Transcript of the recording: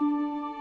Música